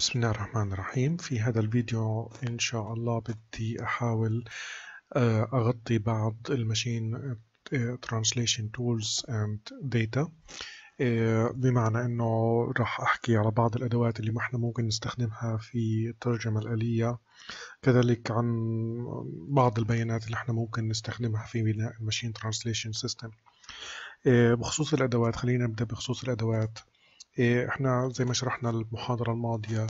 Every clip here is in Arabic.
بسم الله الرحمن الرحيم. في هذا الفيديو إن شاء الله بدي أحاول آه، أغطي بعض translation tools and data. آه، بمعنى أنه راح أحكي على بعض الأدوات اللي إحنا ممكن نستخدمها في الترجمة الآلية. كذلك عن بعض البيانات اللي إحنا ممكن نستخدمها في بناء translation system. آه، بخصوص الأدوات خلينا نبدأ بخصوص الأدوات. إحنا زي ما شرحنا المحاضرة الماضية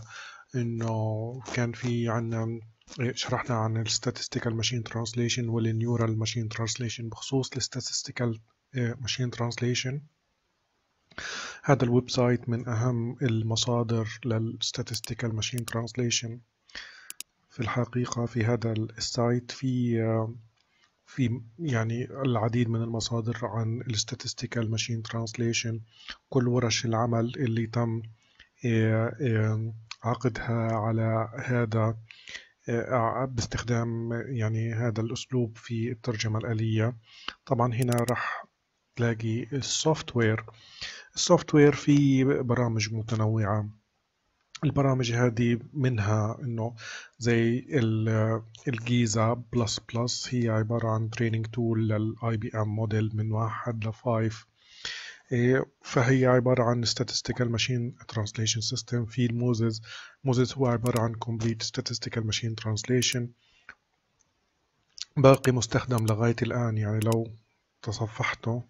إنه كان في عنا إيه، شرحنا عن ال statistical machine translation وال neural machine translation بخصوص ال statistical إيه، machine translation. هذا ال website من أهم المصادر لل statistical machine translation في الحقيقة في هذا ال site في في يعني العديد من المصادر عن statistical machine translation كل ورش العمل اللي تم آه، آه، عقدها على هذا آه، باستخدام يعني هذا الأسلوب في الترجمة الآلية. طبعا هنا راح تلاقي ال software ال software في برامج متنوعة. البرامج هذه منها إنه زي ال GIZA plus plus هي عبارة عن training tool لل IBM model من واحد ل five فهي عبارة عن statistical machine translation system. في ال Moses Moses هو عبارة عن complete statistical machine translation. باقي مستخدم لغاية الآن يعني لو تصفحته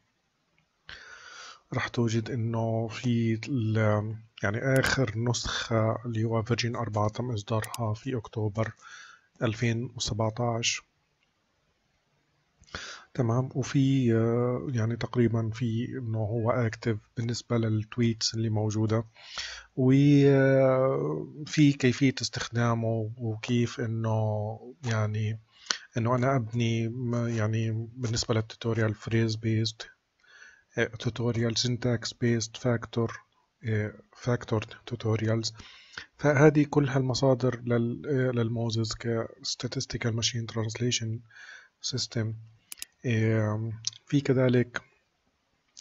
راح توجد إنه في يعني آخر نسخة اللي هو version 4 تم إصدارها في أكتوبر 2017 تمام؟ وفي آه، يعني تقريبا في إنه هو اكتف بالنسبة لل tutorials اللي موجودة. وفي كيفية استخدامه وكيف إنه يعني إنه أنا أبني يعني بالنسبة لل tutorial phrase based tutorial syntax based factored. Factored tutorials. فهذه كلها المصادر لل Moses ك statistical machine translation system. في كذلك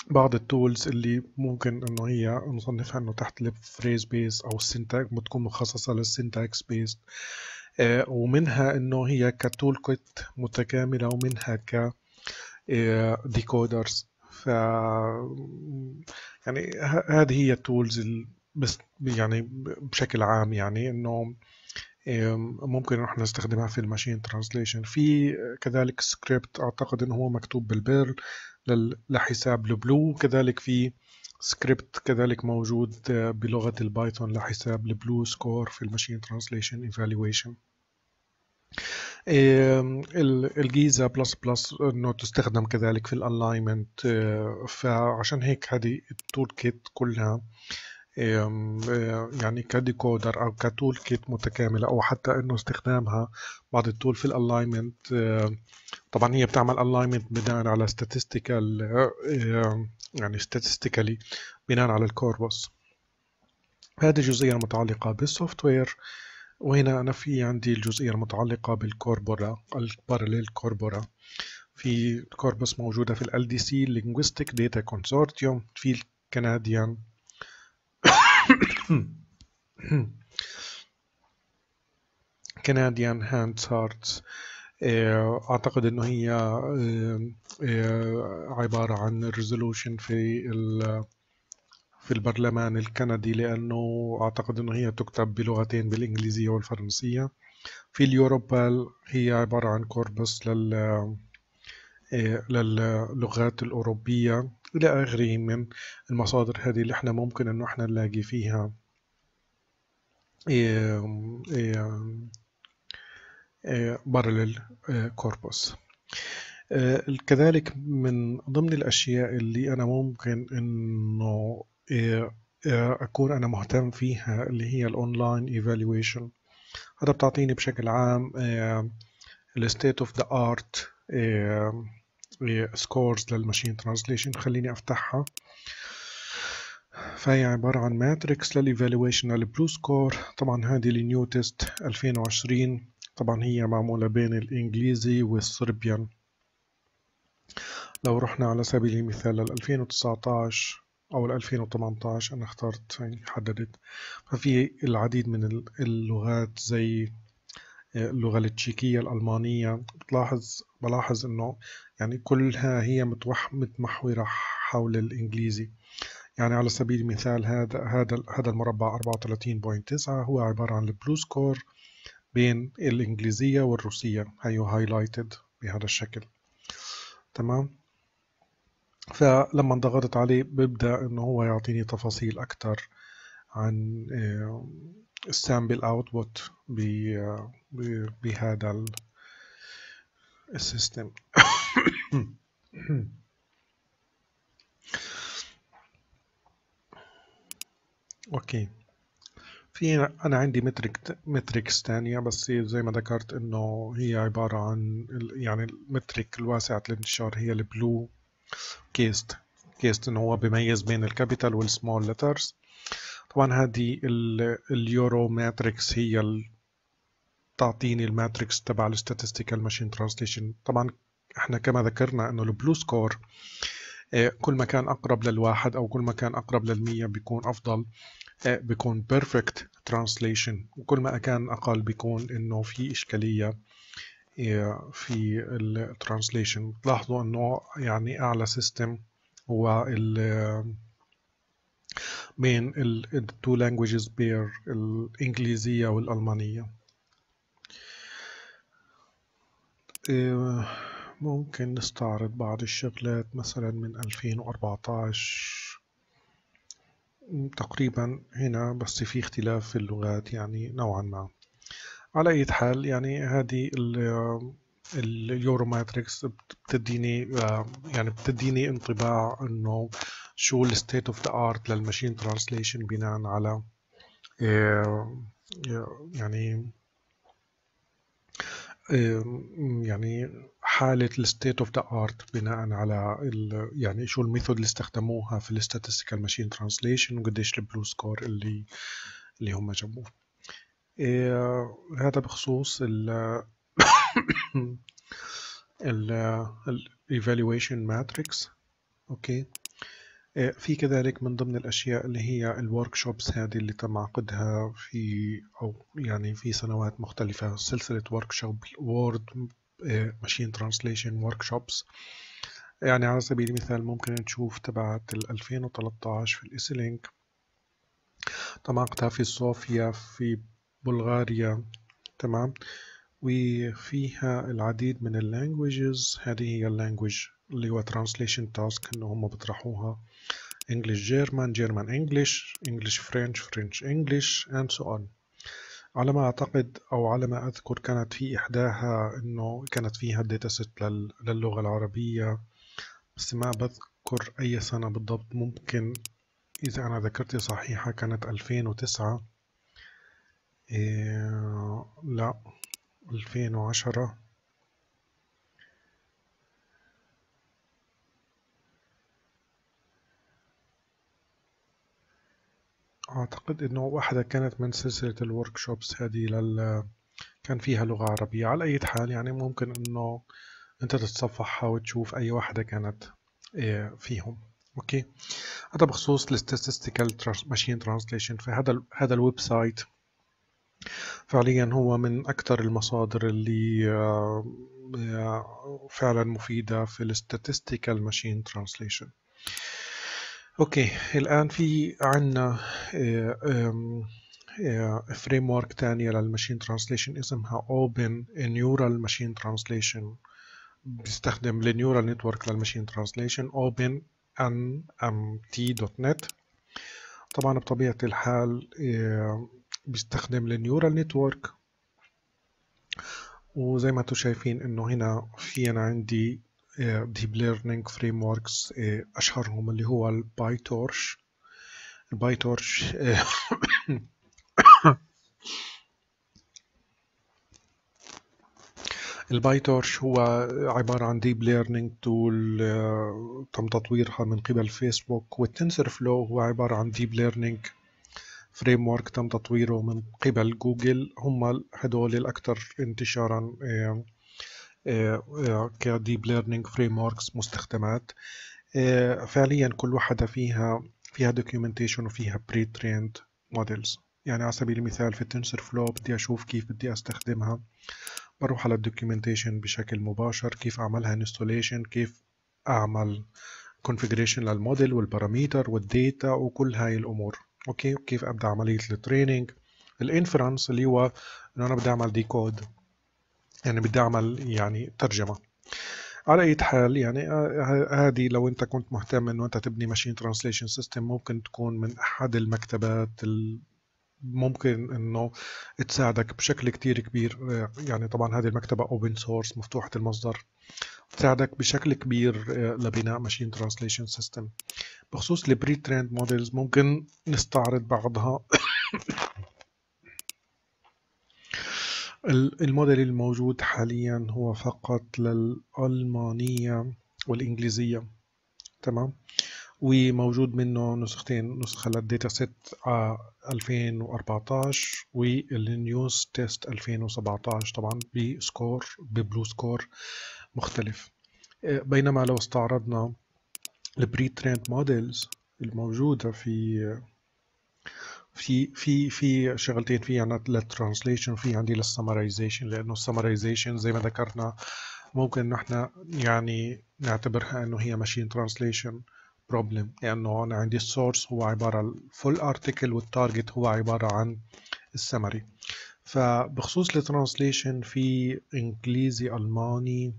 بعض ال tools اللي ممكن إنه هي نصنفها إنه تحت ال phrase based أو ال syntax بتكون مخصصة لل syntax based ومنها إنه هي ك tool kit متكاملة ومنها ك decoders ف يعني هذه هي ال tools بس يعني بشكل عام يعني إنه ممكن نحن نستخدمها في ال machine translation. في كذلك سكريبت أعتقد انه هو مكتوب بال Perl لحساب ال BLEU. كذلك في سكريبت كذلك موجود بلغة ال Python لحساب ال BLEU score في ال machine translation evaluation ال GIZA plus plus إنه تستخدم كذلك في ال alignment فعشان هيك هذه ال tool kit كلها آه، يعني ك decoder أو ك tool kit متكاملة أو حتى إنه استخدامها بعض ال tool في ال alignment طبعا هي بتعمل alignment بناء على statistical يعني statistically بناء على ال corpus هذه الجزئيه المتعلقه بال software وهنا أنا في عندي الجزئية المتعلقة بال corpora ال parallel corpora. في corpus موجودة في ال LDC Linguistic Data Consortium في ال Canadian Canadian Hansards أعتقد إنه هي آه، آه، عبارة عن resolution في في البرلمان الكندي لأنه أعتقد أنه هي تكتب بلغتين بالإنجليزية والفرنسية. في ال Europarl هي عبارة عن corpus لل إيه، للغات الأوروبية إلى آخره من المصادر هذه اللي إحنا ممكن إنه إحنا نلاقي فيها. parallel corpus كذلك من ضمن الأشياء اللي أنا ممكن إنه آه، آه، أكون أنا مهتم فيها اللي هي ال online evaluation هذا بتعطيني بشكل عام ال state of the art scores لل machine translation خليني أفتحها. فهي عبارة عن matrix لل evaluation لل BLEU score طبعا هذه ال news test 2020 طبعا هي معمولة بين الإنجليزي وال Serbian لو رحنا على سبيل المثال لل 2019 أو 2018 أنا اخترت يعني حددت. ففي العديد من اللغات زي آه، اللغة التشيكية الألمانية. بتلاحظ بلاحظ إنه يعني كلها هي متمحورة حول الإنجليزي. يعني على سبيل المثال هذا هذا هذا المربع 34.9 هو عبارة عن ال BLEU score بين الإنجليزية والروسية. هيو highlighted بهذا الشكل. تمام؟ فلما ضغطت عليه ببدأ إنه هو يعطيني تفاصيل أكثر عن ال sample output بهذا ال system. Okay. في أنا عندي metric metrics ثانية بس زي ما ذكرت إنه هي عبارة عن يعني ال metric الواسعة الانتشار هي ال BLEU case case انه هو بيميز بين ال capital وال small letters طبعا هذه ال Euromatrix هي تعطيني ال matrix تبع ال statistical machine translation طبعا إحنا كما ذكرنا انه ال BLEU score كل ما كان اقرب للواحد أو كل ما كان اقرب للمية بيكون افضل بيكون perfect translation. وكل ما كان أقل بيكون انه في اشكالية آه، في ال translation تلاحظوا انه يعني أعلى system هو ال بين two languages pair الإنجليزية والألمانية. ممكن نستعرض بعض الشغلات مثلا من 2014 تقريبا هنا بس في اختلاف في اللغات يعني نوعا ما. على أي حال يعني هذه ال Euromatrix بتديني يعني بتديني انطباع إنه شو ال state of the art لل machine translation بناء على يعني يعني حالة ال state of the art بناء على يعني شو ال method اللي استخدموها في ال statistical machine translation وقديش ال BLEU score اللي اللي هم جابوه. هذا بخصوص ال ال evaluation metrics. okay. إيه في كذلك من ضمن الأشياء اللي هي ال workshops هذه اللي تم عقدها في أو يعني في سنوات مختلفة سلسلة workshop word machine translation workshops يعني على سبيل المثال ممكن نشوف تبعت ال 2013 في ال ACL link. تم عقدها في صوفيا في بلغاريا. تمام. وفيها العديد من ال languages هذه هي ال language اللي هو translation task إنه هم بيطرحوها English German German English English French French English and so on. على ما أعتقد أو على ما أذكر كانت في إحداها إنه كانت فيها ال data set للغة العربية. بس ما بذكر أي سنة بالضبط. ممكن إذا أنا ذكرتي صحيحة كانت 2009 إيه لا 2010 أعتقد إنه واحدة كانت من سلسلة الورك شوبس هذه لل كان فيها لغة عربية. على أي حال يعني ممكن إنه أنت تتصفحها وتشوف أي واحدة كانت إيه، فيهم. Okay؟ هذا بخصوص ال statistical machine translation فهذا هذا ال website. فعليا هو من أكثر المصادر اللي آه، فعلا مفيدة في ال statistical machine translation okay الآن في عنا framework تانية لل machine translation اسمها Open Neural Machine Translation. بيستخدم ال neural network لل machine translation Open nmt.net طبعا بطبيعة الحال بيستخدم ال neural network وزي ما أنتم شايفين انه هنا في أنا عندي deep learning frameworks أشهرهم اللي هو ال PyTorch ال PyTorch ال PyTorch هو عبارة عن deep learning tool تم تطويرها من قبل فيسبوك وال TensorFlow هو عبارة عن deep learning framework تم تطويره من قبل جوجل هم هدول الأكثر انتشارا آه، آه، آه، ك deep learning frameworks مستخدمات. فعليا كل واحدة فيها فيها documentation وفيها pre-trained models. يعني على سبيل المثال في ال TensorFlow بدي أشوف كيف بدي أستخدمها. بروح على ال documentation بشكل مباشر كيف أعملها installation كيف أعمل configuration لل model وال parameter وال data وكل هاي الأمور. Okay؟ كيف أبدأ عملية ال training ال inference اللي هو إنه أنا بدي أعمل decode يعني بدي أعمل يعني ترجمة. على أي حال يعني هذه لو أنت كنت مهتم إنه أنت تبني machine translation system ممكن تكون من أحد المكتبات ممكن إنه تساعدك بشكل كتير كبير يعني طبعا هذه المكتبة open source مفتوحة المصدر تساعدك بشكل كبير لبناء machine translation system بخصوص ال pre-trained models ممكن نستعرض بعضها. الموديل الموجود حاليا هو فقط للألمانية والإنجليزية. تمام؟ وموجود منه نسختين نسخة لل data set 2014 وال news test 2017 طبعا ب score ب BLEU score مختلف. بينما لو استعرضنا ال pre-trained models الموجودة في في في في شغلتين في عنا لل translation وفي عندي لل summarization لأنه ال summarization زي ما ذكرنا ممكن نحن يعني نعتبرها إنه هي machine translation problem لأنه أنا عندي ال source هو عبارة عن full article وال target هو عبارة عن السمري فبخصوص ال translation في إنجليزي ألماني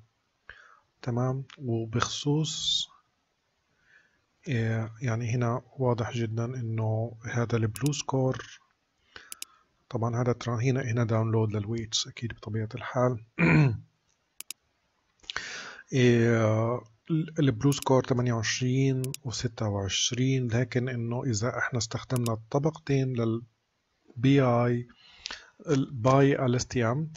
تمام؟ وبخصوص يعني هنا واضح جدا إنه هذا ال BLEU score طبعا هذا هنا هنا download لل weights أكيد بطبيعة الحال. ال BLEU score 28 و26 لكن إنه إذا إحنا استخدمنا الطبقتين للبي آي باي ال اس تي ام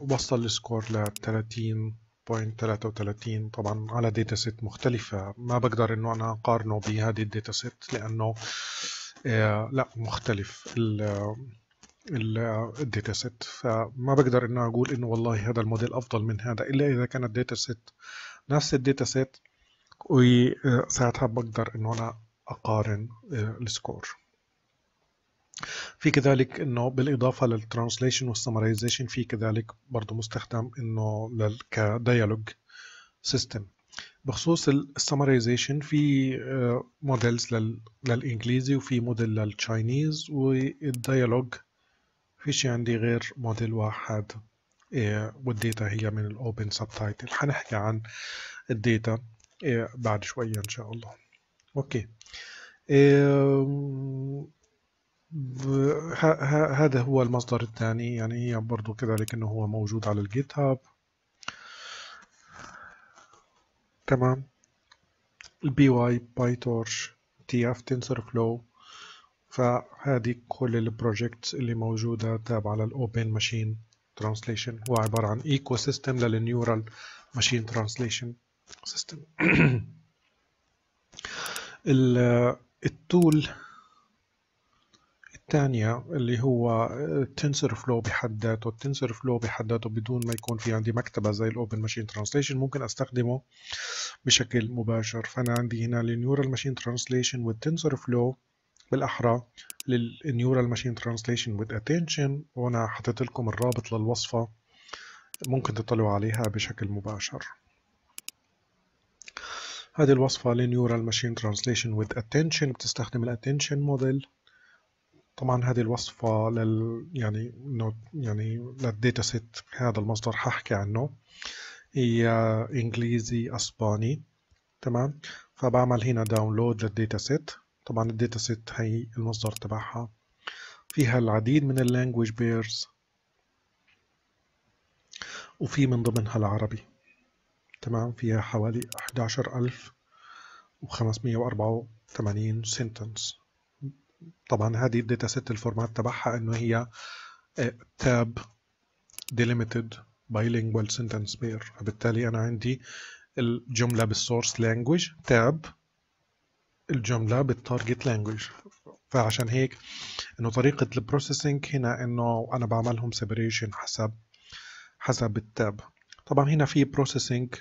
وصل ال score ل 30 0.33 طبعا على data set مختلفة. ما بقدر إنه أنا أقارنه بهذه ال data set لأنه آه لا مختلف ال data set فما بقدر إنه أقول إنه والله هذا الموديل أفضل من هذا إلا إذا كانت ال data set نفس ال data set وساعتها بقدر إنه أنا أقارن آه ال score. في كذلك إنه بالإضافة لل translation وال summarization في كذلك برضه مستخدم إنه ك dialogue system بخصوص ال summarization في models للإنجليزي وفي model لل Chinese وال dialogue فيش عندي غير موديل واحد. وال data هي من ال OpenSubtitle حنحكي عن ال data بعد شوية إن شاء الله. Okay. هذا هو المصدر الثاني. يعني هي برضو كذلك إنه هو موجود على ال GitHub. تمام. ال Py PyTorch TF TensorFlow فهذه كل ال projects اللي موجودة تابعة لل open machine translation هو عبارة عن ecosystem لل neural machine translation system ال tool الثانية اللي هو ال TensorFlow بحد ذاته. ال TensorFlow بحد ذاته بدون ما يكون في عندي مكتبة زي ال open machine translation ممكن أستخدمه بشكل مباشر. فأنا عندي هنا ال neural machine translation وال TensorFlow بالأحرى لل neural machine translation with attention. وأنا حطيت لكم الرابط للوصفة ممكن تطلعوا عليها بشكل مباشر. هذه الوصفة ل neural machine translation with attention. بتستخدم ال attention model طبعا هذه الوصفة لل يعني يعني لل data set هذا المصدر ححكي عنه. هي إنجليزي أسباني. تمام؟ فبعمل هنا download لل data set طبعا ال data set هي المصدر تبعها. فيها العديد من ال language pairs. وفي من ضمنها العربي. تمام؟ فيها حوالي 11584 sentence طبعا هذه ال data set ال format تبعها إنه هي tab delimited bilingual sentence pair. فبالتالي أنا عندي الجملة بال source language tab الجملة بال target language فعشان هيك إنه طريقة ال processing هنا إنه أنا بعملهم separation حسب حسب ال tab. طبعا هنا في processing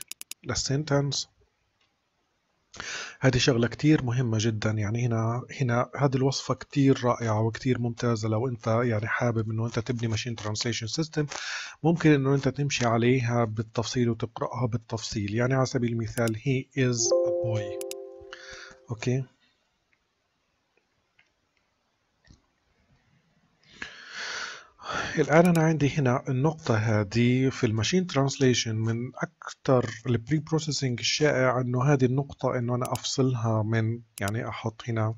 لل sentence هذه شغلة كتير مهمة جدا. يعني هنا هنا هذه الوصفة كتير رائعة وكتير ممتازة. لو أنت يعني حابب إنه أنت تبني machine translation system ممكن إنه أنت تمشي عليها بالتفصيل وتقرأها بالتفصيل. يعني على سبيل المثال he is a boy. okay الآن أنا عندي هنا النقطة هذه في ال machine translation من أكثر ال preprocessing الشائع إنه هذه النقطة إنه أنا أفصلها من يعني أحط هنا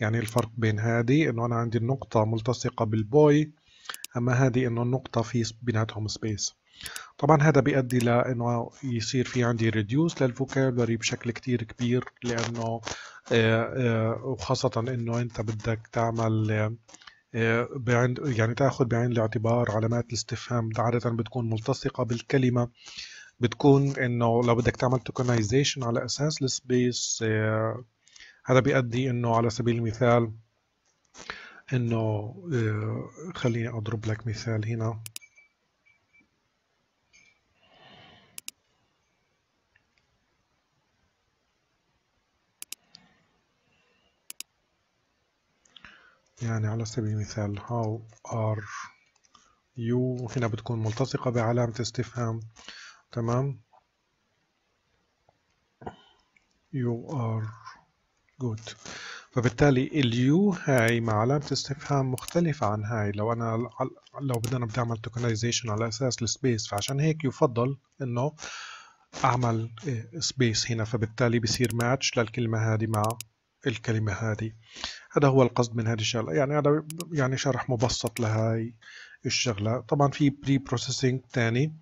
يعني الفرق بين هذه إنه أنا عندي النقطة ملتصقة بال boy أما هذه إنه النقطة في بيناتهم space طبعا هذا بيؤدي لأنه يصير في عندي reduce لل vocabulary بشكل كتير كبير لأنه آه، آه، وخاصة إنه أنت بدك تعمل آه، بعين يعني تأخذ بعين الاعتبار علامات الاستفهام. عادة بتكون ملتصقة بالكلمة. بتكون إنه لو بدك تعمل tokenization على أساس ال space هذا بيؤدي إنه على سبيل المثال إنه خليني أضرب لك مثال هنا. يعني على سبيل المثال how are you هنا بتكون ملتصقة بعلامة استفهام. تمام؟ you are good. فبالتالي ال you هاي مع علامة استفهام مختلفة عن هاي. لو أنا لو بدنا بدي أعمل tokenization على أساس ال space فعشان هيك يفضل إنه أعمل space هنا. فبالتالي بصير ماتش للكلمة هذه مع الكلمة هذه. هذا هو القصد من هذه الشغلة. يعني هذا يعني شرح مبسط لهاي الشغلة. طبعا في preprocessing تاني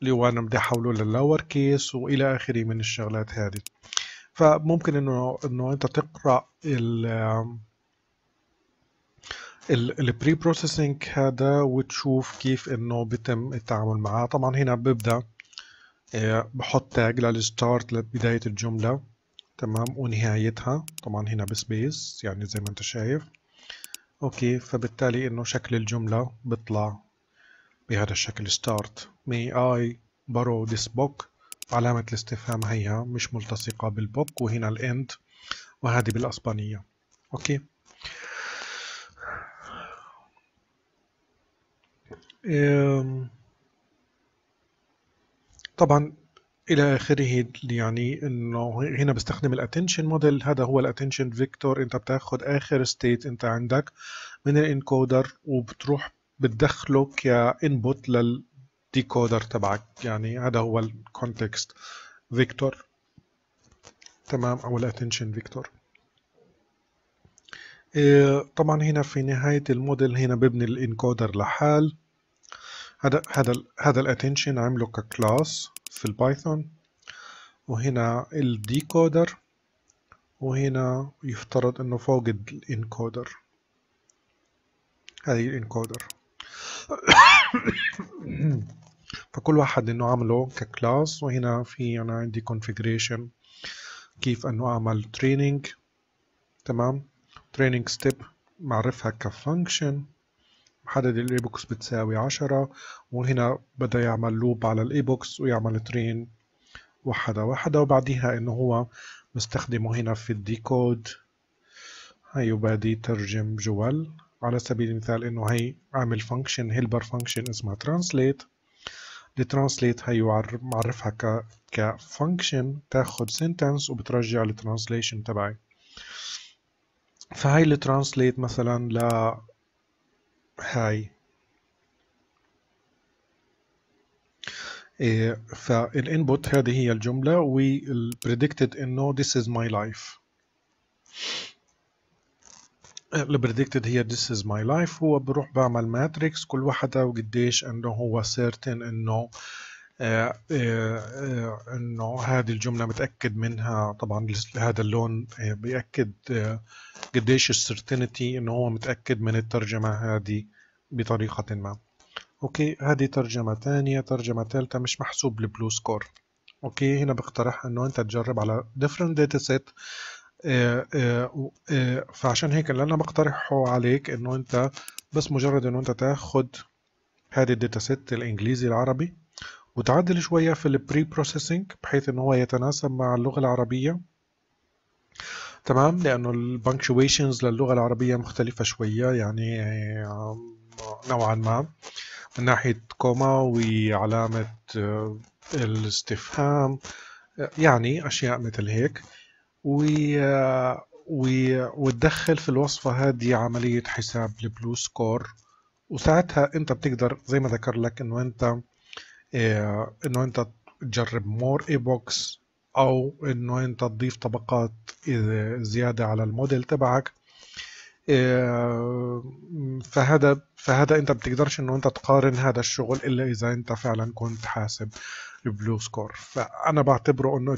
اللي هو أنا بدي أحوله لل lower case وإلى آخره من الشغلات هذه. فممكن إنه إنه أنت تقرأ ال ال preprocessing هذا وتشوف كيف إنه بيتم التعامل معاه. طبعا هنا ببدأ آه، بحط tag لل start لبداية الجملة. تمام ونهايتها طبعا هنا ب space يعني زي ما أنت شايف. okay فبالتالي إنه شكل الجملة بيطلع بهذا الشكل. start. May I borrow this book علامة الاستفهام هيها مش ملتصقة بال book وهنا ال end وهذه بالأسبانية. okay طبعا إلى آخره يعني إنه هنا بستخدم ال attention model هذا هو ال attention vector أنت بتاخذ آخر state أنت عندك من ال encoder وبتروح بتدخله ك input لل decoder تبعك. يعني هذا هو ال context vector تمام؟ أو ال attention vector إيه، طبعا هنا في نهاية الموديل هنا ببني ال encoder لحال. هذا هذا هذا ال attention عمله ك class في ال Python وهنا ال decoder وهنا يفترض إنه فوق ال encoder هذه ال encoder فكل واحد إنه عمله ك class وهنا في أنا عندي configuration كيف إنه أعمل training. تمام؟ training step معرفها ك function محدد ال epochs بتساوي عشرة وهنا بدأ يعمل loop على ال epochs ويعمل train وحدة وحدة وبعديها إنه هو مستخدمه هنا في الديكود هي وبادي ترجم جوال. على سبيل المثال إنه هي عامل فانكشن هيلبر فانكشن اسمها ترانسليت الترانسليت هي معرفها ك كفانكشن تاخد سنتنس وبترجع الترانسليشن تبعي. فهي الترانسليت مثلا ل هاي. إيه فال input هذه هي الجملة. وال predicted انه this is my life. ال predicted هي this is my life. هو بروح بعمل matrix كل واحدة وقديش إنه هو certain إنه إنه هذه الجملة متأكد منها. طبعا هذا اللون آه، آه، قديش ال certainty إنه هو متأكد من الترجمة هذه بطريقة ما. أوكي هذه ترجمة ثانية ترجمة ثالثة مش محسوب ال BLEU score أوكي هنا بقترح إنه أنت تجرب على آه، آه، آه، فعشان هيك اللي أنا بقترحه عليك إنه أنت بس مجرد إنه أنت تاخد هذه ال data set الإنجليزي العربي وتعدل شوية في ال preprocessing بحيث انه هو يتناسب مع اللغة العربية. تمام؟ لأنه ال punctuations للغة العربية مختلفة شوية يعني نوعا ما. من ناحية comma وعلامة آه، الاستفهام يعني أشياء مثل هيك. و وتدخل في الوصفة هذه عملية حساب ال BLEU score وساعتها أنت بتقدر زي ما ذكر لك إنه أنت إنه أنت تجرب more epochs أو إنه أنت تضيف طبقات زيادة على الموديل تبعك. آه فهذا فهذا أنت بتقدرش إنه أنت تقارن هذا الشغل إلا إذا أنت فعلا كنت حاسب ال BLEU score فأنا بعتبره إنه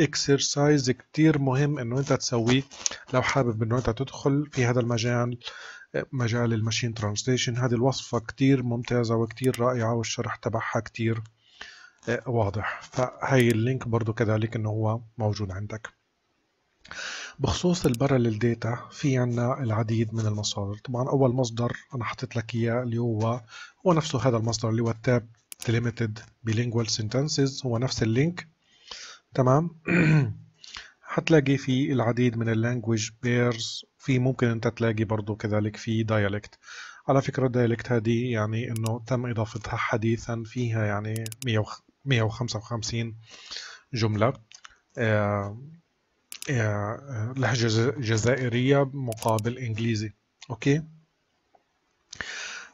exercise كتير مهم إنه أنت تسويه لو حابب إنه أنت تدخل في هذا المجال. مجال ال machine translation. هذه الوصفة كتير ممتازة وكتير رائعة والشرح تبعها كتير آه، واضح. فهي ال link برضو كذلك إنه هو موجود عندك. بخصوص ال parallel data في عنا العديد من المصادر. طبعا أول مصدر أنا حطيت لك إياه اللي هو هو نفسه هذا المصدر اللي هو ال tab delimited bilingual sentences. هو نفس ال link. تمام؟ حتلاقي في العديد من ال language pairs في ممكن أنت تلاقي برضو كذلك في dialect على فكرة ال dialect هذه يعني إنه تم إضافتها حديثا فيها يعني 155 جملة. آه، آه، لهجة جزائرية مقابل إنجليزي. okay؟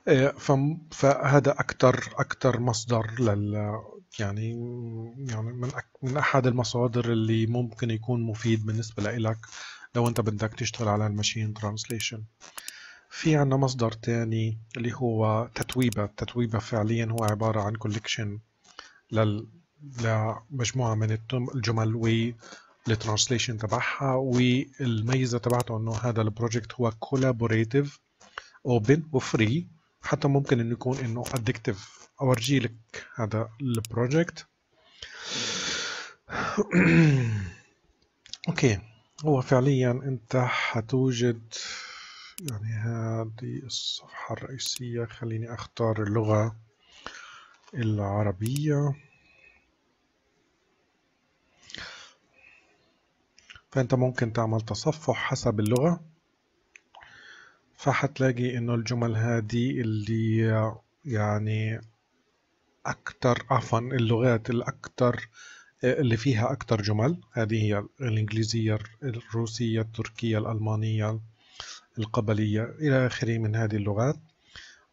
آه، فهذا أكثر أكثر مصدر لل يعني يعني من من أحد المصادر اللي ممكن يكون مفيد بالنسبة لك لو أنت بدك تشتغل على ال machine translation. في عنا مصدر تاني اللي هو تتويبة. تتويبة فعليا هو عبارة عن collection لل... لمجموعة من الجمل وال translation تبعها والميزة تبعته إنه هذا ال project هو collaborative open و free حتى ممكن إنه يكون إنه addictive اورجي لك هذا ال project. okay. هو فعليا أنت حتوجد يعني هذه الصفحة الرئيسية. خليني أختار اللغة العربية. فأنت ممكن تعمل تصفح حسب اللغة. فحتلاقي إنه الجمل هذه اللي يعني أكثر عفوا اللغات الاكثر اللي فيها أكثر جمل. هذه هي الإنجليزية الروسية التركية الألمانية القبلية إلى آخره من هذه اللغات.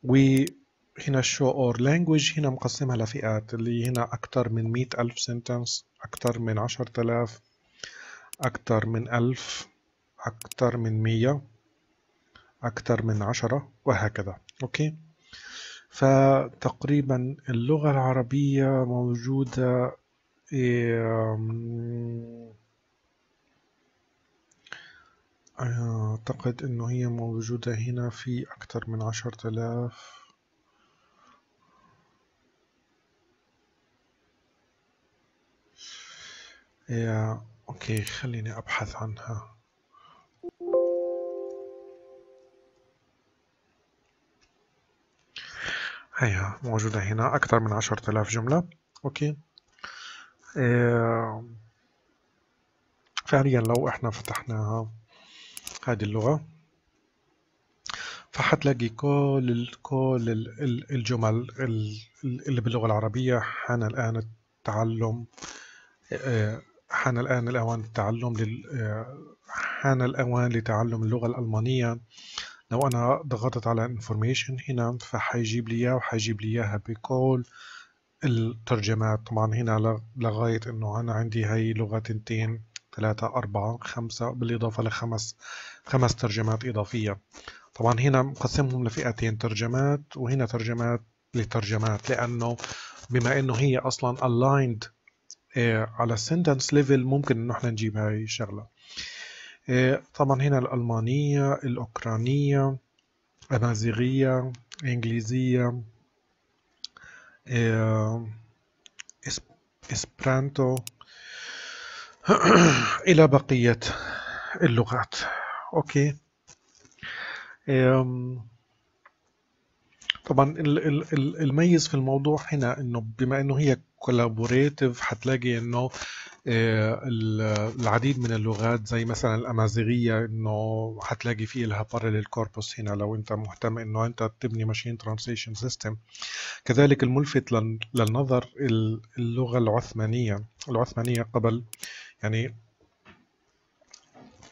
وهنا ال show our language هنا مقسمها لفئات اللي هنا أكثر من مئة ألف sentence أكثر من 10000 أكثر من ألف أكثر من مئة. أكتر من عشرة وهكذا. okay؟ فتقريبا اللغة العربية موجودة أعتقد أنه هي موجودة هنا في أكثر من عشرة آلاف. okay خليني أبحث عنها. هيها موجودة هنا أكثر من عشرة آلاف جملة. okay. فعليا لو إحنا فتحناها هذه اللغة فحتلاقي كل كل ال الجمل اللي باللغة العربية حان الآن التعلم آه، حان الآن الأوان التعلم آه، حان الأوان لتعلم اللغة الألمانية. لو أنا ضغطت على information هنا فحيجيب لي إياه وحيجيب لي إياها بكل الترجمات. طبعا هنا لغاية إنه أنا عندي لغة تنتين ثلاثة أربعة خمسة بالإضافة لخمس خمس ترجمات إضافية. طبعا هنا مقسمهم لفئتين ترجمات وهنا ترجمات لترجمات لأنه بما إنه هي أصلا aligned آه، على sentence level ممكن إنه إحنا نجيب هاي الشغلة طبعا هنا الألمانية الأوكرانية أمازيغية إنجليزية آه، إسبرانتو إلى بقية اللغات. okay. طبعا الميز في الموضوع هنا إنه بما إنه هي collaborative حتلاقي إنه العديد من اللغات زي مثلا الأمازيغية إنه حتلاقي في لها parallel corpus هنا لو أنت مهتم إنه أنت تبني machine translation system كذلك الملفت للنظر اللغة العثمانية. العثمانية قبل يعني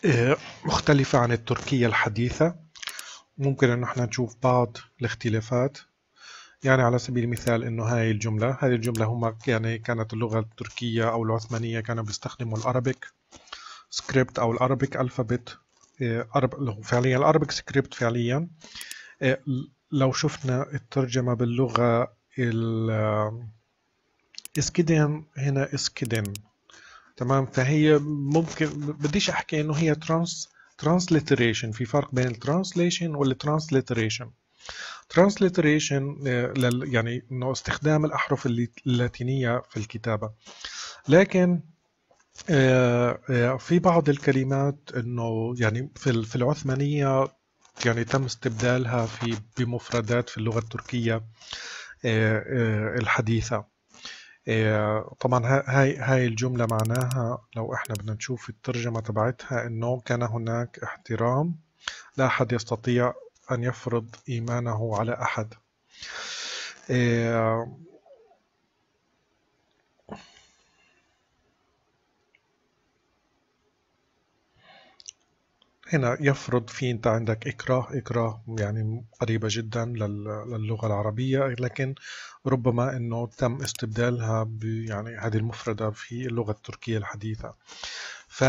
آه، مختلفة عن التركية الحديثة. ممكن إن إحنا نشوف بعض الاختلافات. يعني على سبيل المثال إنه هاي الجملة هذه الجملة هم يعني كانت اللغة التركية أو العثمانية كانوا بيستخدموا ال Arabic script أو ال Arabic alphabet فعليا ال Arabic script فعليا. إيه، لو شفنا الترجمة باللغة اسكيدن هنا اسكيدن تمام؟ فهي ممكن بديش أحكي إنه هي ترانس ترانسليتريشن في فرق بين الترانسليشن والترانسليتريشن ترانسليتريشن آه، يعني إنه استخدام الأحرف اللاتينية في الكتابة. لكن آه، آه، في بعض الكلمات إنه يعني في في العثمانية يعني تم استبدالها في بمفردات في اللغة التركية الحديثة. طبعا هاي هاي الجملة معناها لو إحنا بدنا نشوف الترجمة تبعتها إنه كان هناك احترام لا أحد يستطيع أن يفرض إيمانه على أحد. إيه، هنا يفرض في أنت عندك إكراه. إكراه يعني قريبة جدا للغة العربية لكن ربما إنه تم استبدالها يعني هذه المفردة في اللغة التركية الحديثة. ف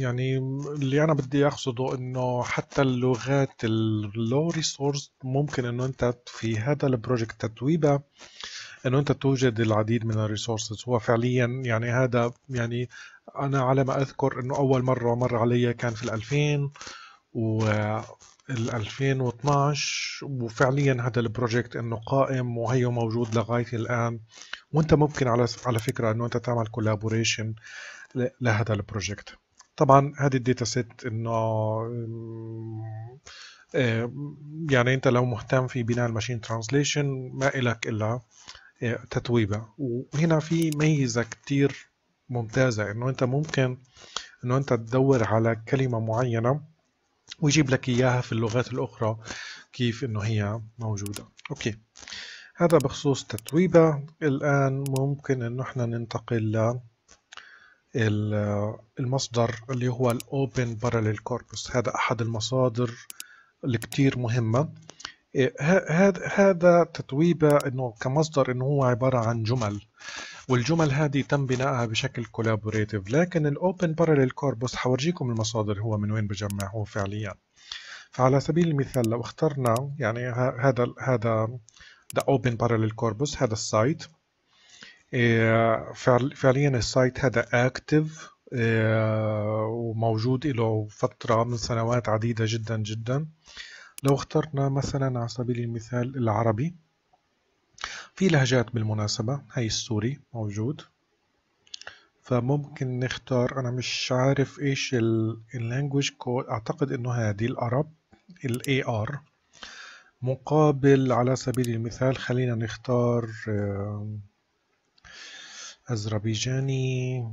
يعني اللي أنا بدي أقصده إنه حتى اللغات ال low resource ممكن إنه أنت في هذا ال project تتويبا إنه أنت توجد العديد من ال resources هو فعليا يعني هذا يعني أنا على ما أذكر إنه أول مرة مر علي كان في ال2000 و ال 2012 وفعليا هذا ال project إنه قائم وهي موجود لغاية الآن. وأنت ممكن على على فكرة إنه أنت تعمل collaboration لهذا ال project. طبعا هذه ال data set إنه يعني أنت لو مهتم في بناء ال machine translation ما إلك إلا آه، تتويبة. وهنا في ميزة كتير ممتازة إنه أنت ممكن إنه أنت تدور على كلمة معينة ويجيب لك إياها في اللغات الأخرى كيف إنه هي موجودة. okay. هذا بخصوص تتويبة. الآن ممكن إنه إحنا ننتقل ل المصدر اللي هو ال open parallel corpus هذا أحد المصادر الكتير مهمة. إيه، هذا هذا تتويبه إنه كمصدر إنه هو عبارة عن جمل. والجمل هذه تم بنائها بشكل collaborative لكن ال open parallel corpus حورجيكم المصادر هو من وين بجمع هو فعليا. فعلى سبيل المثال لو اخترنا يعني هذا هذا the open parallel corpus هذا ال site. فعليا ال site هذا active إيه، وموجود له فترة من سنوات عديدة جدا جدا. لو اخترنا مثلا على سبيل المثال العربي في لهجات بالمناسبة هي السوري موجود. فممكن نختار أنا مش عارف إيش ال language code أعتقد إنه هذه ال Arab ال AR مقابل على سبيل المثال خلينا نختار أذربيجاني.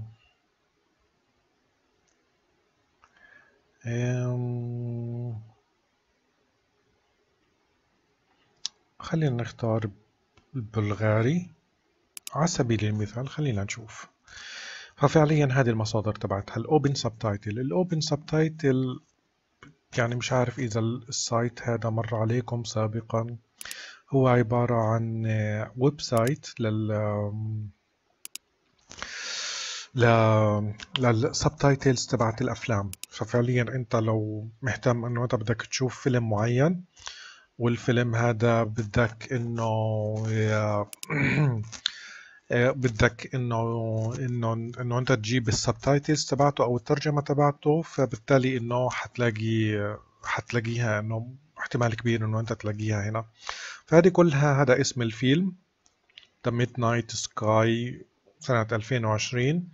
خلينا نختار البلغاري. على سبيل المثال خلينا نشوف. ففعليا هذه المصادر تبعتها ال open subtitle. ال open subtitle يعني مش عارف إذا ال site هذا مر عليكم سابقا. هو عبارة عن website لل لل subtitles تبعت الأفلام. ففعليا أنت لو مهتم إنه أنت بدك تشوف فيلم معين والفيلم هذا بدك إنه بدك إنه إنه إنه أنت تجيب ال subtitles تبعته أو الترجمة تبعته فبالتالي إنه حتلاقي حتلاقيها إنه احتمال كبير إنه أنت تلاقيها هنا. فهذه كلها هذا اسم الفيلم The Midnight Sky سنة 2020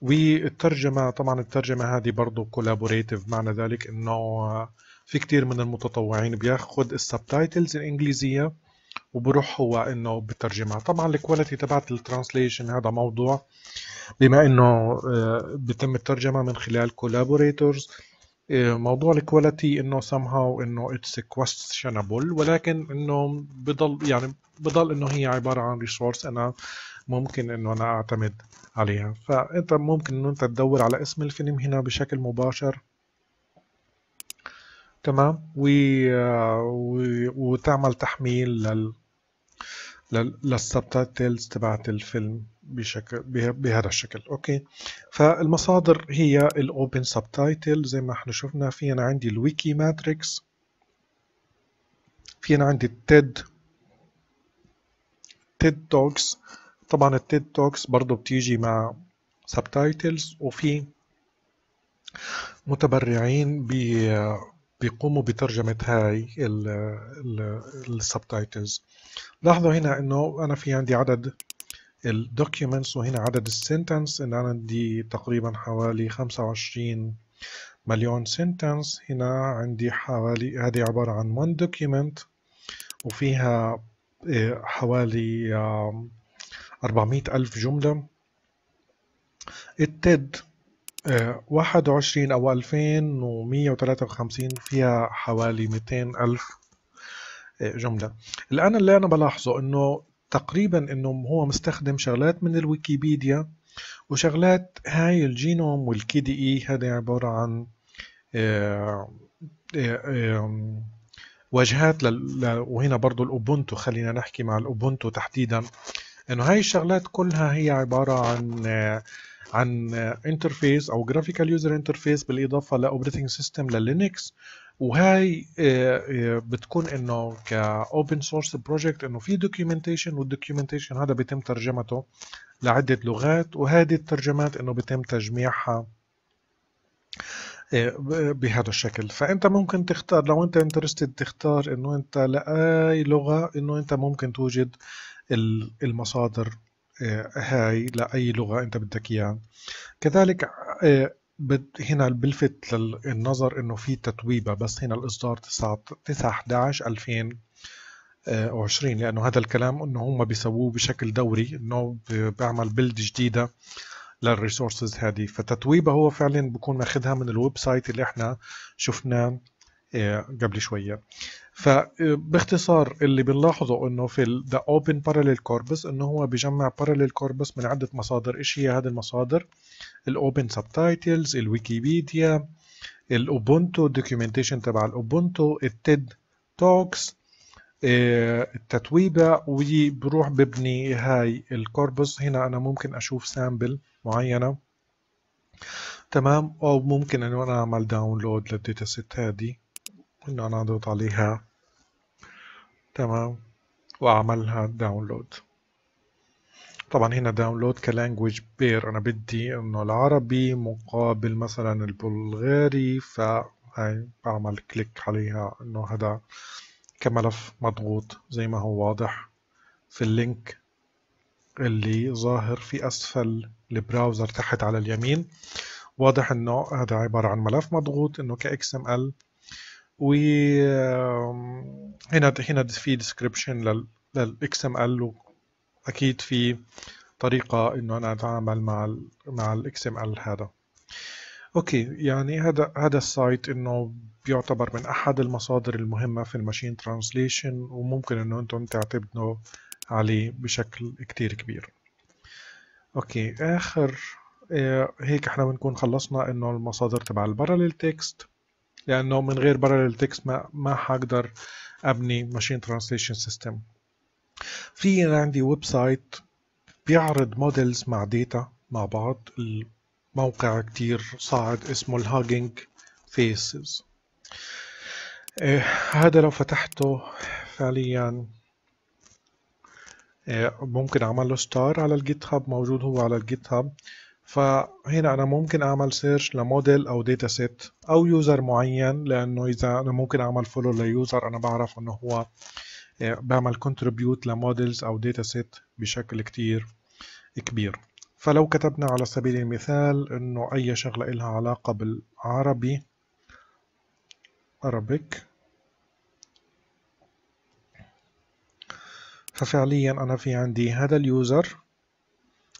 والترجمة طبعا الترجمة هذه برضو collaborative معنى ذلك إنه في كتير من المتطوعين بياخد ال subtitles الإنجليزية وبروح هو إنه بترجمها طبعا ال quality تبعت ال translation هذا موضوع بما إنه بتم الترجمة من خلال collaborators موضوع ال quality إنه somehow إنه it's questionable ولكن إنه بضل يعني بضل إنه هي عبارة عن resource أنا ممكن إنه أنا أعتمد عليها. فأنت ممكن إنه أنت تدور على اسم الفيلم هنا بشكل مباشر. تمام؟ و... و... وتعمل تحميل لل لل subtitles تبعت الفيلم بشكل بهذا الشكل. okay؟ فالمصادر هي ال open subtitle زي ما إحنا شفنا. في أنا عندي ال WikiMatrix. في أنا عندي ال TED TED Talks طبعا ال TED Talks برضه بتيجي مع subtitles وفي متبرعين بيقوموا بترجمة هاي ال subtitles لاحظوا هنا إنه أنا في عندي عدد ال documents وهنا عدد ال sentence إن أنا عندي تقريبا حوالي 25 مليون sentence هنا عندي حوالي هذه عبارة عن one document وفيها آه، حوالي 400 ألف جملة ال TED 21 أو 2153 فيها حوالي 200 ألف آه، جملة الآن اللي أنا بلاحظه إنه تقريبا إنه هو مستخدم شغلات من الويكيبيديا وشغلات هاي ال GNOME وال KDE هذا عبارة عن آه، آه، واجهات. وهنا برضو ال Ubuntu خلينا نحكي مع ال Ubuntu تحديدا إنه هاي الشغلات كلها هي عبارة عن عن interface أو graphical user interface بالإضافة ل operating system لل Linux آه، بتكون إنه ك open source project إنه في documentation وال documentation هذا بيتم ترجمته لعدة لغات. وهذه الترجمات إنه بيتم تجميعها آه، بهذا الشكل. فأنت ممكن تختار لو أنت interested تختار إنه أنت لأي لغة إنه أنت ممكن توجد المصادر هاي لأي لغة أنت بدك إياها. كذلك آه، هنا بلفت للنظر إنه في Tatoeba بس هنا الإصدار 9 9 11 2020 لأنه هذا الكلام إنه هم بيسووه بشكل دوري إنه بيعمل build جديدة لل resources هذه. ف Tatoeba هو فعلا بكون ماخذها من ال website اللي إحنا شفناه آه، قبل شوية. فباختصار اللي بنلاحظه إنه في ال the open parallel corpus إنه هو بيجمع parallel corpus من عدة مصادر. إيش هي هذه المصادر؟ ال OpenSubtitles الويكيبيديا الاوبونتو دوكيومنتيشن تبع الاوبونتو التيد توكس التتويبة وبروح ببني هاي ال corpus هنا أنا ممكن أشوف sample معينة. تمام؟ أو ممكن أنه أنا أعمل download لل dataset هذه. إنه أنا أضغط عليها. تمام. وأعملها download طبعا هنا download ك language pair أنا بدي إنه العربي مقابل مثلا البلغاري فهاي بعمل click عليها إنه هذا كملف مضغوط زي ما هو واضح في ال link اللي ظاهر في أسفل ال browser تحت على اليمين. واضح إنه هذا عبارة عن ملف مضغوط إنه ك XML و هنا هنا في description لل XML وأكيد في طريقة إنه أنا أتعامل مع ال مع ال XML هذا. أوكي يعني هذا هذا ال site إنه بيعتبر من أحد المصادر المهمة في ال machine translation وممكن إنه أنتم تعتمدوا عليه بشكل كتير كبير. أوكي آخر آه، هيك إحنا بنكون خلصنا إنه المصادر تبع ال parallel text لأنه من غير parallel text ما ما حقدر أبني machine translation system في عندي website بيعرض models مع data مع بعض. الموقع كتير صاعد اسمه ال Hugging Face إيه هذا لو فتحته فعليا إيه ممكن أعمل له star على ال GitHub موجود هو على ال GitHub فهنا أنا ممكن أعمل search ل model أو dataset أو user معين لأنه إذا أنا ممكن أعمل follow ل user أنا بعرف إنه هو آه، بعمل contribute ل models أو dataset بشكل كتير كبير. فلو كتبنا على سبيل المثال إنه أي شغلة إلها علاقة بالعربي Arabic. ففعليا أنا في عندي هذا ال user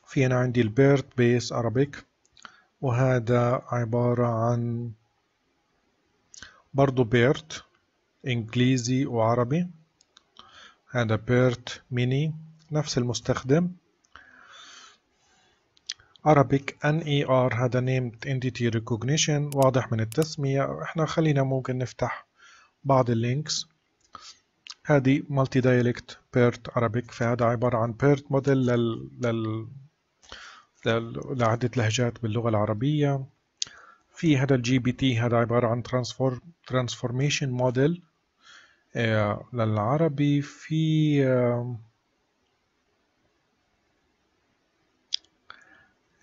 في أنا عندي ال BERT base Arabic وهذا عبارة عن برضو BERT إنجليزي وعربي. هذا BERT mini نفس المستخدم. Arabic NER هذا Named Entity Recognition واضح من التسمية. إحنا خلينا ممكن نفتح بعض ال links. هذه multi-dialect BERT Arabic فهذا عبارة عن BERT model لل... لل... لعدة لهجات باللغة العربية. في هذا ال GPT هذا عبارة عن transform transformation model للعربي. في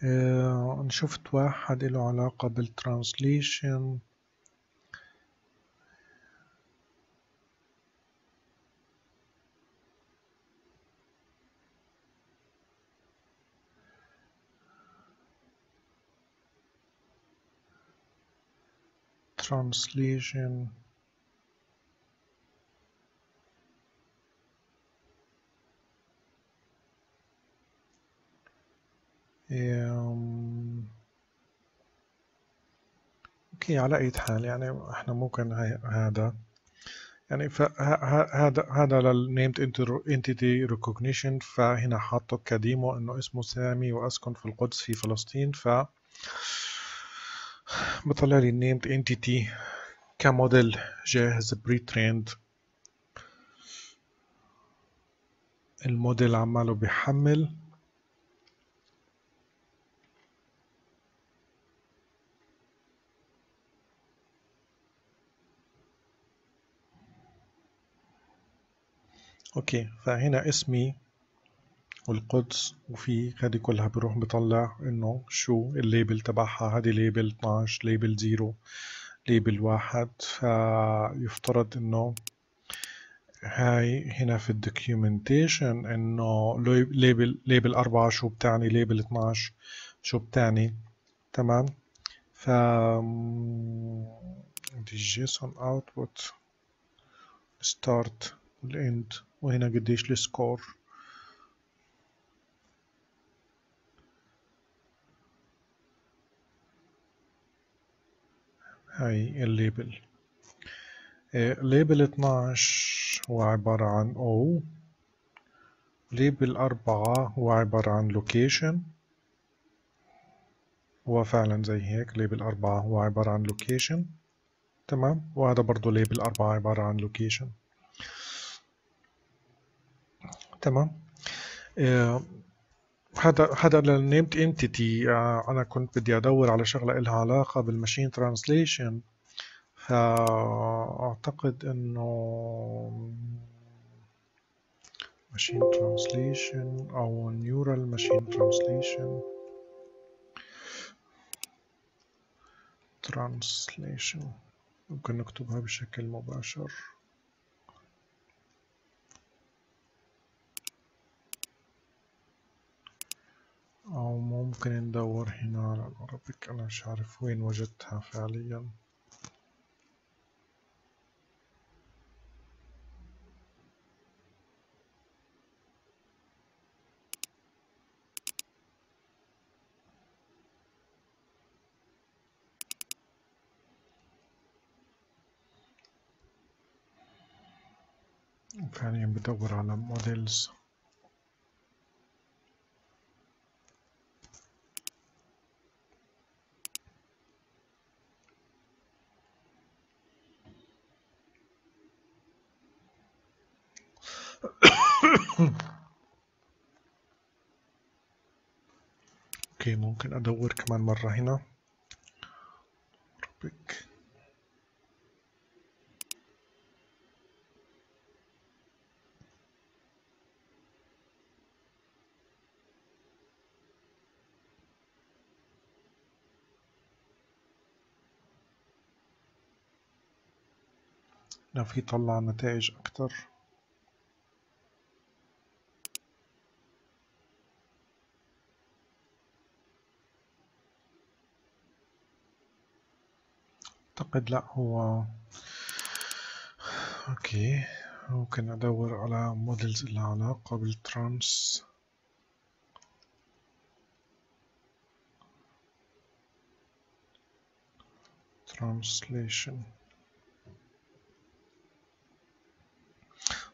آه أنا شفت واحد له علاقة بال translation translation. أوكي على أي حال يعني إحنا ممكن هذا. يعني فهذا هذا لل named entity recognition فهنا حاطه ك demo إنه اسمه سامي وأسكن في القدس في فلسطين ف بطلع لي ال named entity ك model جاهز pre-trained ال model عماله بيحمل. أوكي فهنا اسمي والقدس وفي هذه كلها بروح بطلع إنه شو ال label تبعها. هذه label 12 label 0 label واحد. فيفترض إنه هاي هنا في ال documentation إنه label label 4 شو بتعني label 12 شو بتعني. تمام؟ ف the JSON output start وال end وهنا قديش ال score. هاي ال label. label 12 هو عبارة عن O. label 4 هو عبارة عن location. هو فعلا زي هيك label 4 هو عبارة عن location. تمام؟ وهذا برضو label 4 عبارة عن location. تمام؟ آه هذا هذا لل named entity أنا كنت بدي أدور على شغلة لها علاقة بال machine translation فأعتقد إنه machine translation أو neural machine translation translation ممكن نكتبها بشكل مباشر. أو ممكن ندور هنا على الأرابيك أنا مش عارف وين وجدتها فعليا. فعليا بدور على موديلز أوكي ممكن أدور كمان مرة هنا. ربك. لو في طلع نتائج أكتر. أعتقد لا هو أوكي ممكن أدور على مودلز اللي علاقة بالترانس ترانسليشن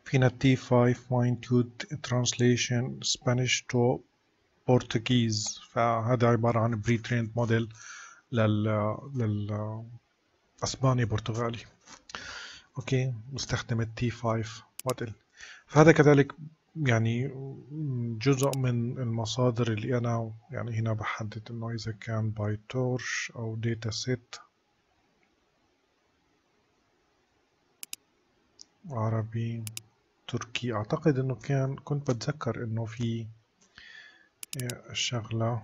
فينا T5 Mindtude Translation Spanish to Portuguese. فهذا عبارة عن بري تريند موديل لل لل أسباني برتغالي. okay مستخدم ال T5 model فهذا كذلك يعني جزء من المصادر اللي أنا يعني هنا بحدد إنه إذا كان PyTorch أو dataset عربي تركي. أعتقد إنه كان كنت بتذكر إنه في شغلة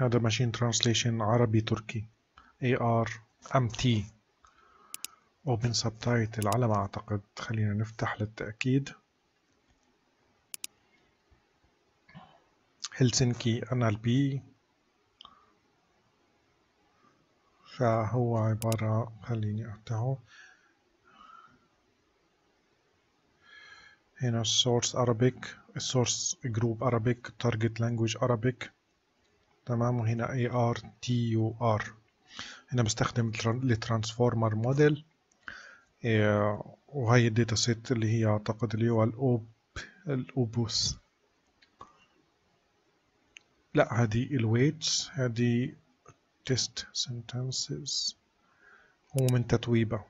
هذا ماشين ترانسليشن عربي تركي. AR MT Open Subtitle على ما أعتقد. خلينا نفتح للتأكيد. هلسنكي NLP فهو عبارة خليني أفتحه. هنا source Arabic source group Arabic target language Arabic. تمام؟ وهنا AR TUR هنا بستخدم الترانسفورمر موديل. وهي الداتا سيت اللي هي أعتقد اللي هو الاوب الأوبوس. لا هذه الويتس هذه تيست sentences. هو من تتويبة.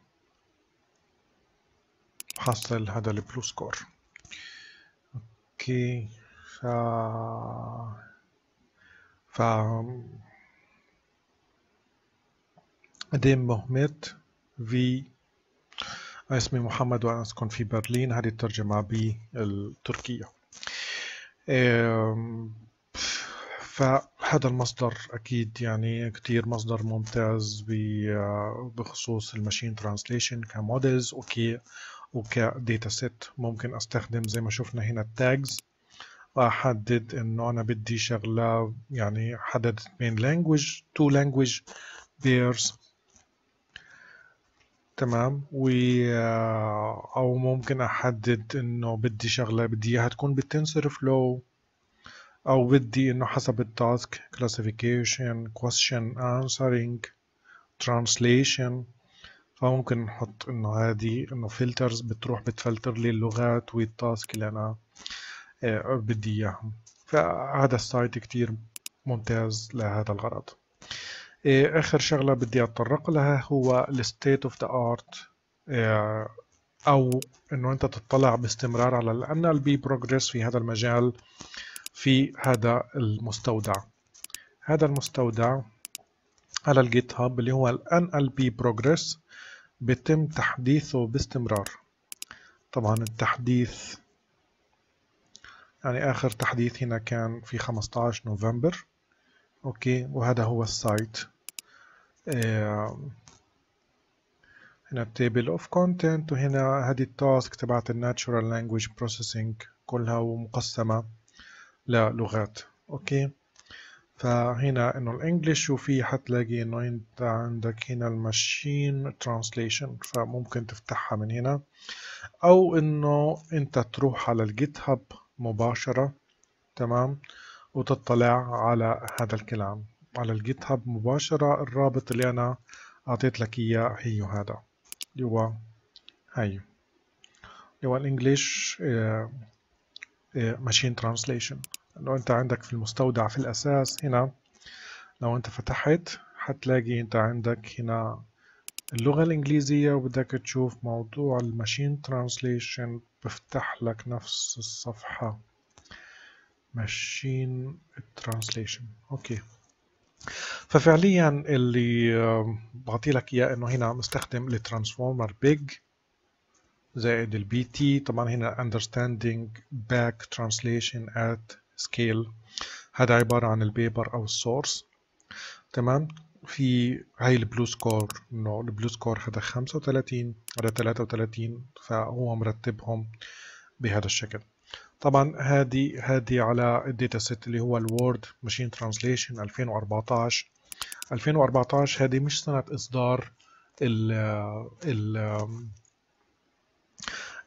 حصل هذا البلو سكور. أوكي. ف ديم مهمت في اسمي محمد وأنا أسكن في برلين. هذه الترجمة بالتركية. فهذا المصدر أكيد يعني كتير مصدر ممتاز بخصوص ال machine translation ك models وكي وك dataset ممكن أستخدم زي ما شفنا هنا ال tags وأحدد إنه أنا بدي شغلة يعني حددت بين language تو language pairs. تمام؟ و أو ممكن أحدد إنه بدي شغلة بدي إياها تكون بال TensorFlow أو بدي إنه حسب ال task classification question answering translation. فممكن نحط إنه هذه إنه filters بتروح بتفلتر لي اللغات وال task اللي أنا بدي إياهم. فهذا ال site كتير ممتاز لهذا الغرض. آخر شغلة بدي أتطرق لها هو ال state of the art أو إنه أنت تطلع باستمرار على ال NLP progress في هذا المجال في هذا المستودع. هذا المستودع على ال GitHub اللي هو ال NLP progress بيتم تحديثه باستمرار. طبعا التحديث يعني آخر تحديث هنا كان في 15 نوفمبر. okay وهذا هو ال site. هنا ال table of content وهنا هذه ال task تبعت ال natural language processing كلها ومقسمة للغات. okay؟ فهنا إنه ال English وفي حتلاقي إنه أنت عندك هنا ال machine translation فممكن تفتحها من هنا. أو إنه أنت تروح على ال GitHub مباشرة تمام؟ وتطلع على هذا الكلام على ال GitHub مباشرة الرابط اللي أنا أعطيت لك إياه هي هذا. اللي هو هي اللي هو ال English machine translation لو أنت عندك في المستودع في الأساس هنا لو أنت فتحت حتلاقي أنت عندك هنا اللغة الإنجليزية وبدك تشوف موضوع ال machine translation بفتح لك نفس الصفحة. machine translation okay. ففعليا اللي بعطي لك إياه إنه هنا مستخدم ال transformer big زائد ال BT طبعا هنا understanding back translation at scale. هذا عبارة عن ال paper أو ال source. تمام؟ في هاي ال BLEU score إنه ال BLEU score هذا 35 هذا 33 فهو مرتبهم بهذا الشكل. طبعا هذه هذه على ال dataset اللي هو ال word machine translation 2014 2014 هذه مش سنة إصدار ال ال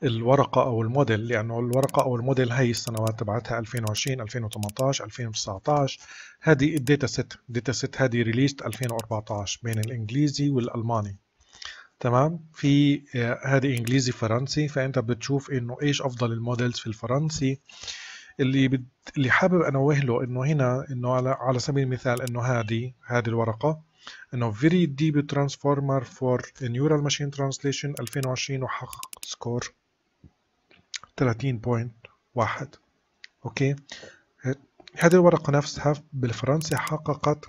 الورقة أو الموديل لأنه الورقة أو الموديل هي السنوات تبعتها 2020 2018 2019 هذه ال dataset ال dataset هذه released 2014 بين الإنجليزي والألماني. تمام؟ في آه، هذه إنجليزي فرنسي فأنت بتشوف إنه إيش أفضل ال models في الفرنسي. اللي بد... اللي حابب انوه له إنه هنا إنه على على سبيل المثال إنه هذه هذه الورقة إنه very deep transformer for neural machine translation 2020 وحقق score 30.1 أوكي هذه الورقة نفسها بالفرنسي حققت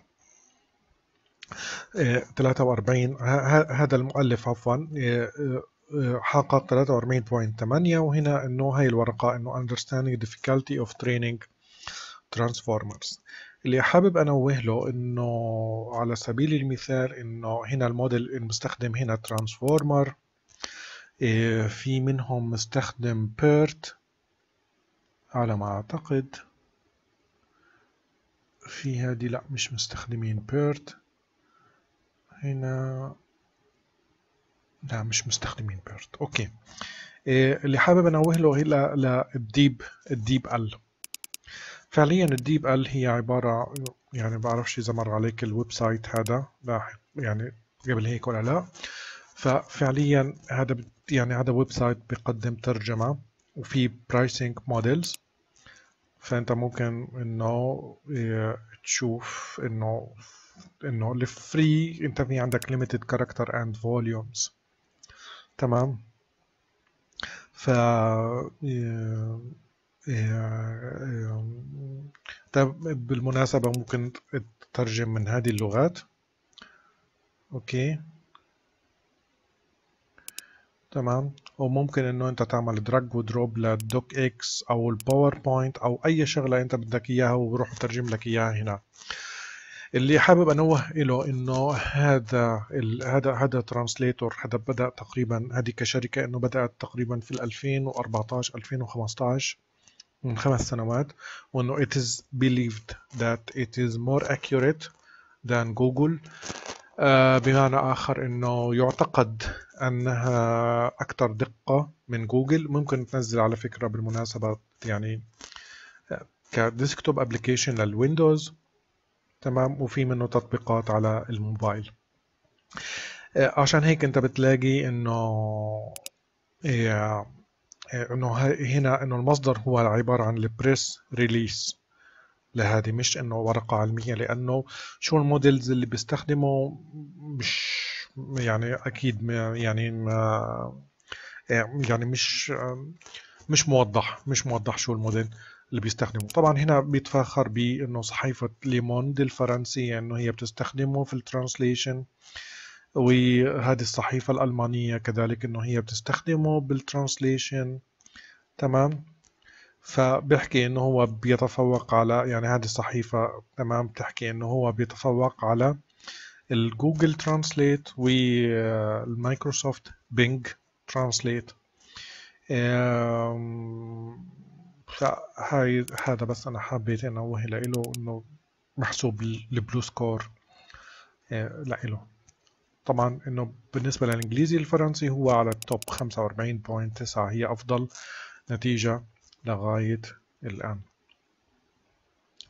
43 آه، هذا المؤلف عفوا آه، آه، حقق 43.8 وهنا إنه هاي الورقة إنه understanding difficulty of training transformers. اللي حابب أنوه له إنه على سبيل المثال إنه هنا الموديل المستخدم هنا transformer في منهم مستخدم BERT على ما أعتقد. في هذه لا مش مستخدمين BERT. هنا لا مش مستخدمين BERT. أوكي. إيه اللي حابب أنوه له هي لل DeepL ال DeepL. فعليا ال DeepL هي عبارة يعني بعرفش إذا مر عليك ال website هذا يعني قبل هيك ولا لا. ففعليا هذا يعني هذا website بيقدم ترجمة وفي pricing models فأنت ممكن إنه إيه، تشوف إنه إنه ال free أنت في عندك limited character and volumes. تمام؟ ف إيه، طيب بالمناسبة ممكن تترجم من هذه اللغات. أوكي؟ تمام؟ وممكن إنه أنت تعمل drag و drop لل docx أو ال PowerPoint أو أي شغلة أنت بدك إياها وبروح بترجم لك إياها هنا. اللي حابب أنوه له إنه هذا هذا هذا translator هذا بدأ تقريبا هذه كشركة إنه بدأت تقريبا في 2014 2015 من خمس سنوات وإنه it is believed that it is more accurate than Google. آه، بمعنى آخر أنه يعتقد أنها أكثر دقة من جوجل. ممكن تنزل على فكرة بالمناسبة يعني آه، ك desktop application لل Windows. تمام. وفي منه تطبيقات على الموبايل. آه، عشان هيك أنت بتلاقي إنه إنه هنا إنه المصدر هو عبارة عن ال press release لهذه مش إنه ورقة علمية. لأنه شو ال models اللي بيستخدموا مش يعني أكيد يعني ما يعني مش مش موضح مش موضح شو الموديل اللي بيستخدمه. طبعا هنا بيتفاخر بأنه صحيفة ليموند الفرنسية إنه هي بتستخدمه في ال translation وهذه الصحيفة الألمانية كذلك إنه هي بتستخدمه بال translation. تمام؟ فبيحكي إنه هو بيتفوق على يعني هذه الصحيفة تمام؟ بتحكي إنه هو بيتفوق على ال Google Translate وال Microsoft Bing Translate هذا بس أنا حبيت أنوه له إنه محسوب ال BLEU score آه، لإله. طبعا إنه بالنسبة للإنجليزي الفرنسي هو على ال top 45.9 هي أفضل نتيجة لغاية الآن.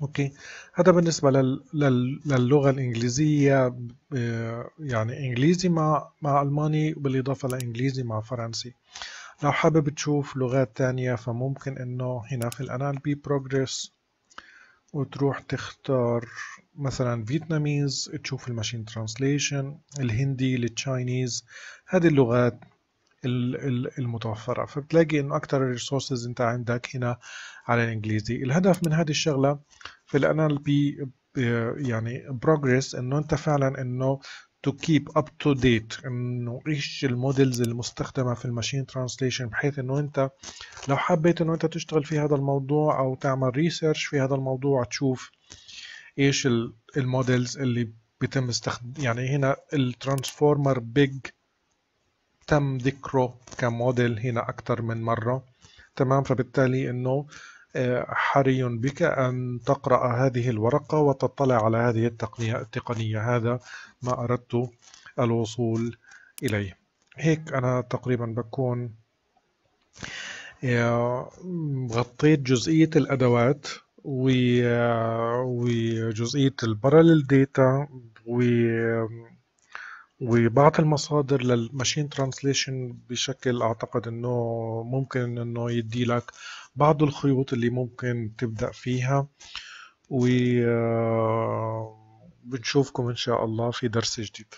أوكي. هذا بالنسبة لل... لل... للغة الإنجليزية آه، يعني إنجليزي مع مع ألماني بالإضافة لإنجليزي مع فرنسي. لو حابب تشوف لغات تانية فممكن إنه هنا في ال NLP Progress وتروح تختار مثلا Vietnamese تشوف ال machine translation الهندي ال Chinese. هذه اللغات المتوفرة. فبتلاقي إنه أكثر ال resources أنت عندك هنا على الإنجليزي. الهدف من هذه الشغلة في ال NLP يعني Progress إنه أنت فعلا إنه to keep up to date إنه إيش ال models المستخدمة في ال machine translation بحيث إنه أنت لو حبيت إنه أنت تشتغل في هذا الموضوع أو تعمل research في هذا الموضوع تشوف إيش ال models اللي بيتم استخدام يعني هنا ال transformer big تم ذكره كموديل هنا أكثر من مرة. تمام؟ فبالتالي أنه آه، حري بك أن تقرأ هذه الورقة وتطلع على هذه التقنية التقنية. هذا ما أردت الوصول إليه. هيك أنا تقريبا بكون غطيت جزئية الأدوات وجزئية ال parallel data وبعض المصادر لل machine translation بشكل أعتقد إنه ممكن إنه يدي لك بعض الخيوط اللي ممكن تبدأ فيها. و بنشوفكم إن شاء الله في درس جديد.